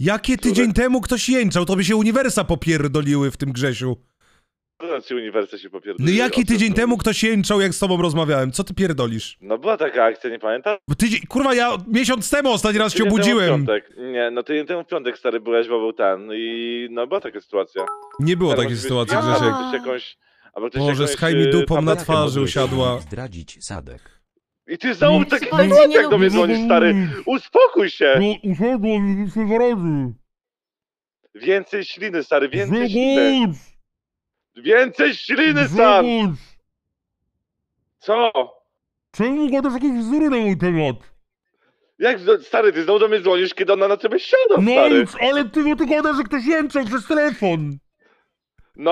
Jakie tydzień temu ktoś jęczał, to by się uniwersa popierdoliły w tym Grzesiu. To znaczy uniwersytet się popierdolił. No jaki tydzień temu ktoś jęczał, jak z tobą rozmawiałem? Co ty pierdolisz? No była taka akcja, nie pamiętam? Bo Tydzień, kurwa, ja miesiąc temu ostatni raz się Tydzień obudziłem. piątek. Nie, no tydzień temu w piątek stary byłeś, bo był ten i no była taka sytuacja. Nie było takiej sytuacji, Grzesiek. Ktoś jakąś... Albo ktoś Boże, jakąś, schaj mi y, dupą na tabletkę twarzy usiadła. Zdradzić Sadek. I ty znowu taki Słuchajcie, tak nie jak do mnie dzwonisz, stary. Uspokój się! No, usiadłem i się zarazy. Więcej śliny, stary, więcej śliny. Więcej śliny, sam! Grzegorz! Co? Czemu gadasz jakieś bzdury na mój temat? Jak, stary, ty znowu do mnie dzwonisz, kiedy ona na ciebie siada, No stary. nic, ale ty, bo ty gadasz, że ktoś jęczał przez telefon.